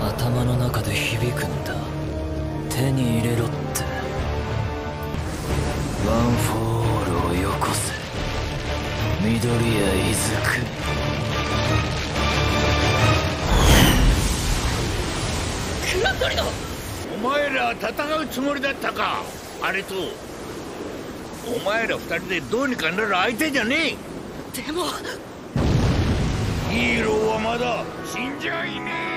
頭の中で響くんだ。手に入れろって。ワン・フォー・オールをよこせ。緑谷いずくク。グラントリノお前ら戦うつもりだったか。あれとお前ら二人でどうにかなる相手じゃねでもえヒーローはまだ死んじゃいね。え